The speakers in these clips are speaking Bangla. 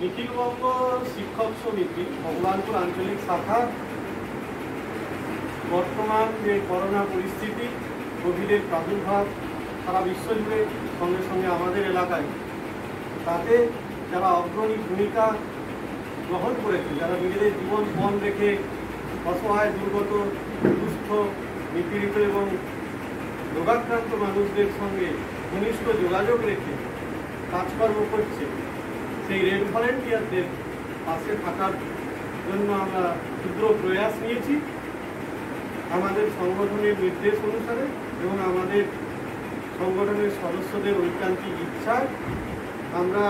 নিখিলবঙ্গ শিক্ষক সমিতি, ভগবানপুর আঞ্চলিক শাখা, বর্তমান যে করোনা পরিস্থিতি, কোভিডের প্রাদুর্ভাব, সারা বিশ্ব জুড়ে সঙ্গে সঙ্গে আমাদের এলাকায়, তাতে যারা অগ্রণী ভূমিকা গ্রহণ করেছে, যারা নিজেদের জীবন পণ রেখে অসহায়, দুর্গত, দুস্থ, নিপীড়িত এবং রোগাক্রান্ত মানুষদের সঙ্গে ঘনিষ্ঠ যোগাযোগ রেখে কাজকর্ম করছে সেই রেড ভলেন্টিয়ারদের পাশে থাকার জন্য আমরা ক্ষুদ্র প্রয়াস নিয়েছি। আমাদের সংগঠনের নির্দেশ অনুসারে এবং আমাদের সংগঠনের সদস্যদের ঐকান্তিক ইচ্ছায় আমরা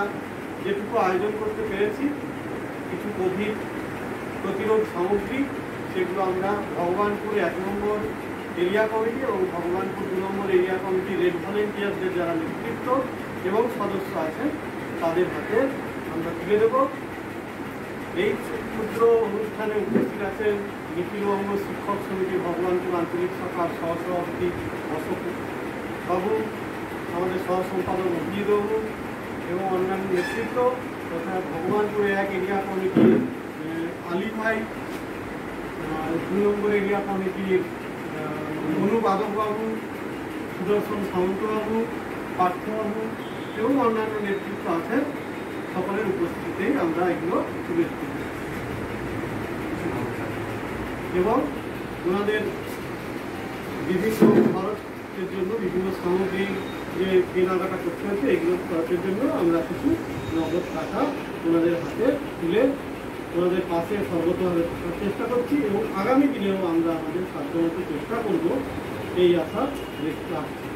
যেটুকু আয়োজন করতে পেরেছি, কিছু কোভিড প্রতিরোধ সামগ্রী, সেগুলো আমরা ভগবানপুর এক নম্বর এরিয়া কমিটি এবং ভগবানপুর দু নম্বর এরিয়া কমিটি রেড ভলেন্টিয়ারদের যারা নেতৃত্ব এবং সদস্য আছেন, তাদের হাতে আমরা তুলে দেব। এই ক্ষুদ্র অনুষ্ঠানে উপস্থিত আছেন নিখিলবঙ্গ শিক্ষক সমিতি ভগবানপুর আঞ্চলিক শাখার সহসভাপতি অশোক বাবু, আমাদের সহ সম্পাদক অভিজিৎবাবু এবং অন্যান্য নেতৃত্ব তথা ভগবানপুর এক এরিয়া কমিটির আলী ভাই দুই নম্বর এরিয়া কমিটির অনু বাদকবাবু সুদর্শন সামন্তবাবু পার্থবাবু এবং অন্যান্য নেতৃত্ব আছেন। সকলের উপস্থিতিতেই আমরা এগুলো তুলে ধরি এবং ওনাদের বিভিন্ন খরচের জন্য, বিভিন্ন সামগ্রী যে কেনাকাটা করতে হচ্ছে, এগুলো খরচের জন্য আমরা কিছু নগদ টাকা ওনাদের হাতে তুলে ওনাদের পাশে সর্বতভাবে থাকার চেষ্টা করছি এবং আগামী দিনেও আমরা আমাদের সাধ্যমতো চেষ্টা করব এই আশা রাখছি